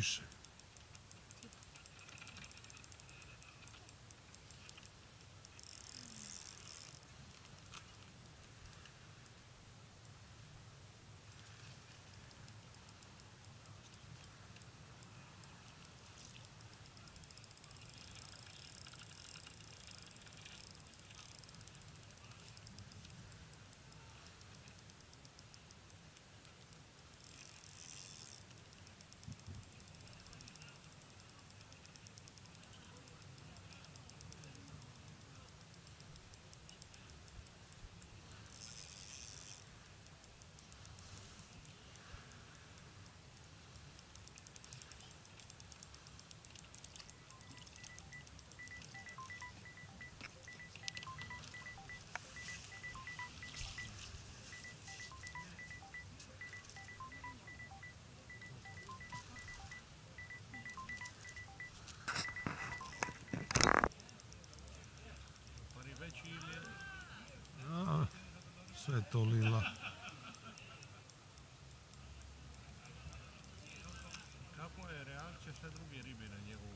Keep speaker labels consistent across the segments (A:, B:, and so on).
A: Dankeschön. Sve to lila.
B: Kako je reakcija sve druge ribe na njegovu...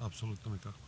A: Apsolutno nikako.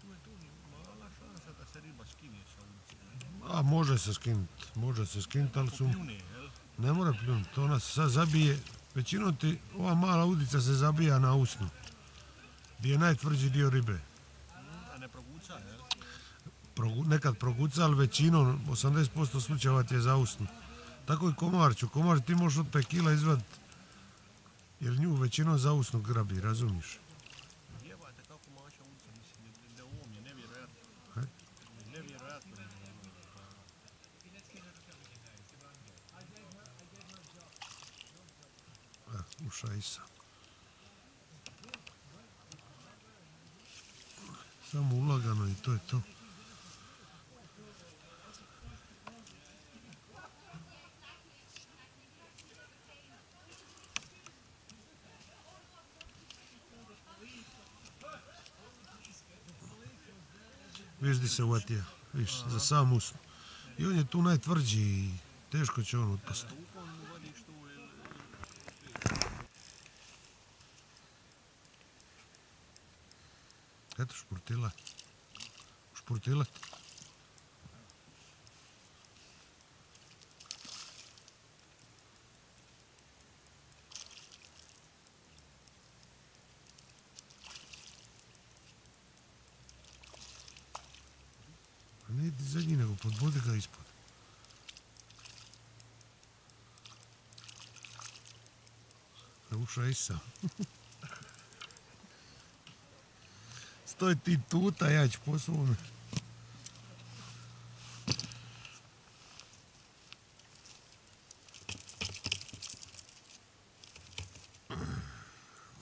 B: Tu je tu mala šansa da se riba skine sa ulice.
A: A može se skinuti, može se skinuti, ali su... Ne mora pljunuti, ona se sad zabije. Većinom ti ova mala udica se zabija na usnu. Gdje je najtvrđi dio ribe.
B: A ne proguca, jel?
A: Nekad proguca, ali većinom, 80% slučajeva ti je za usnu. Tako i komarču. Komar ti možeš od 5 kila izvad, jer nju većinom za usnu grabi, razumiješ? Uša Isa. Samo ulagano i to je to. Viš di se uvatija, viš, za sam usnu. I on je tu najtvrđi i teško će on otpasti. Ето шпортила. Шпортила. Не, загина го, подбудиха е изпод. Ušao i sam. Stoj ti tuta, ja ću po svome.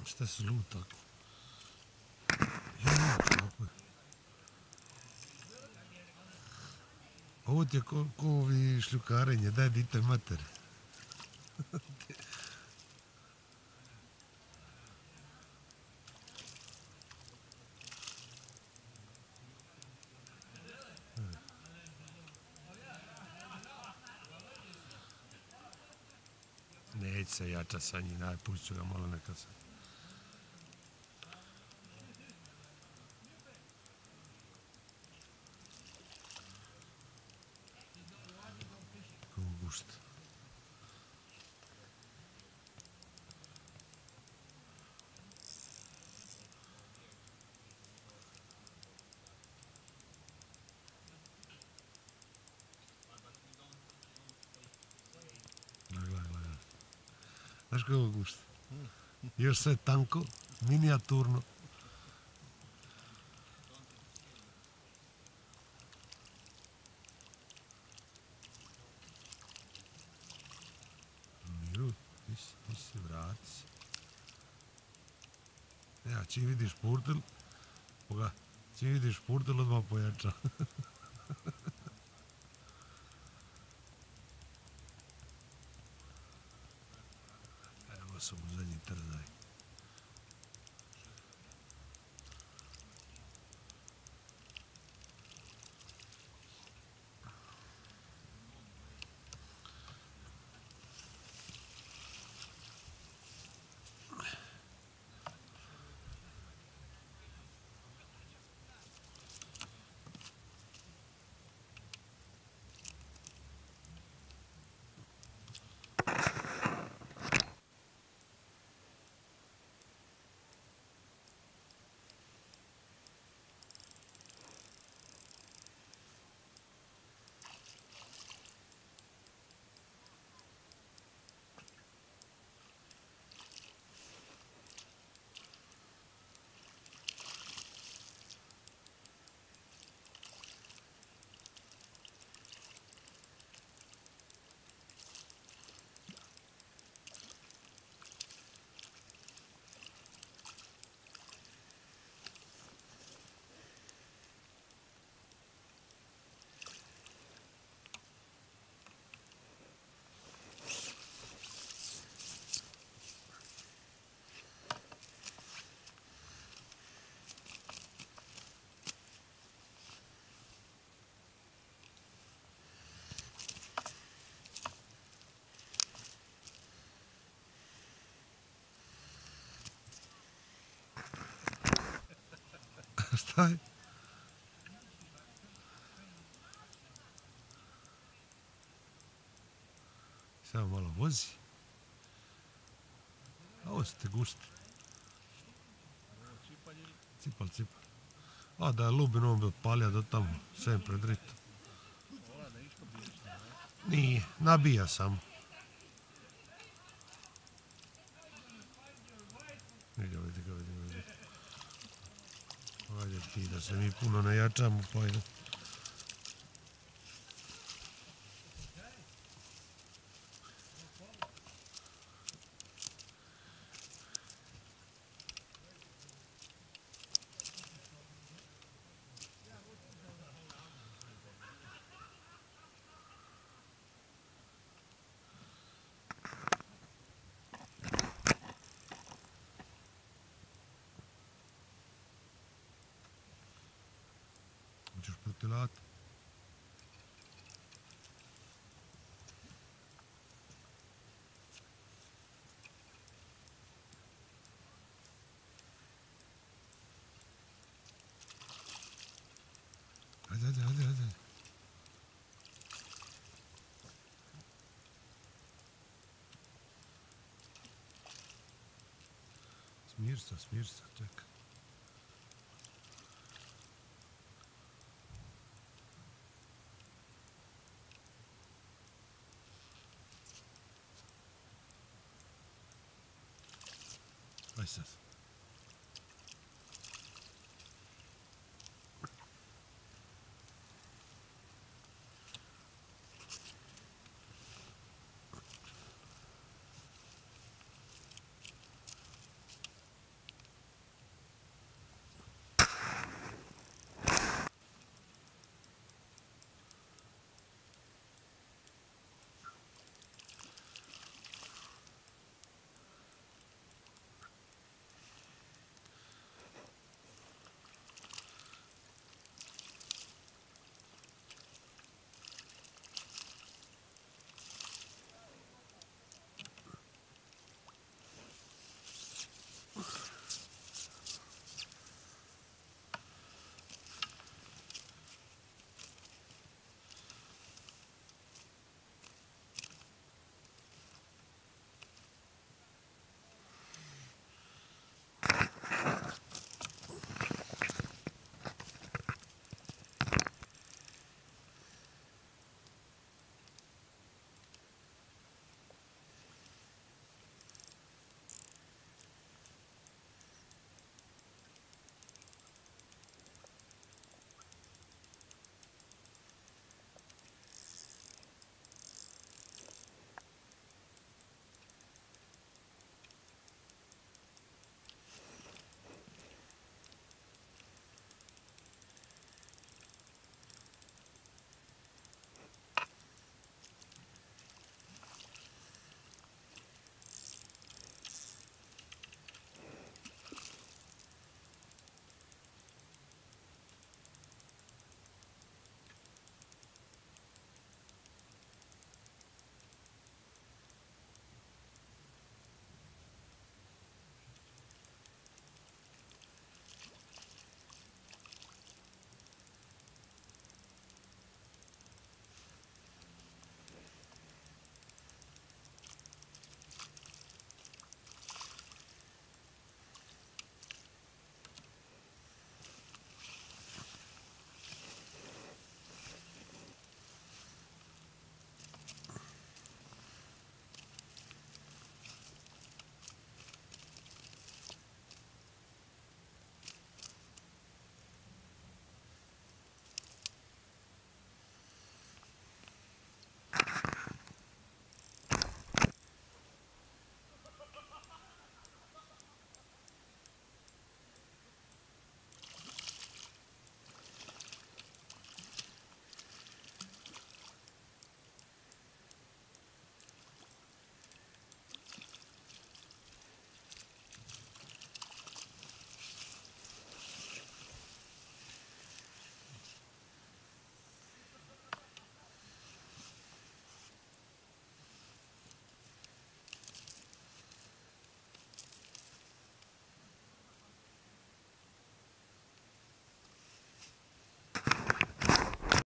A: Šta se lud tako? Ja. Ovo ti je ko, šljukarenje, daj dite mater. Neće se jača sa njim, daj pušću ga malo neka se. Kako gušta. Znaš kako gušta? Još sve tanko, minijaturno. Miru, ti si, vrati se. Ja, čim vidiš purtel, čim vidiš purtel, odmah pojača. sam je? Samo malo vozi. A ovo ste gusti. Cipal, cipal. A da je Lubin on bi otpalio do tamo, sem pred ritom.
B: Ola da isto bijesno, ne?
A: Nije, nabija samo. Vidi ga, vidi ga, vidi ga, vidi ga. Ajde ti da التوتلات هذا هذا هذا هذا Смирься, смирься, так.